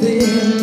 within.